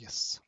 Yes.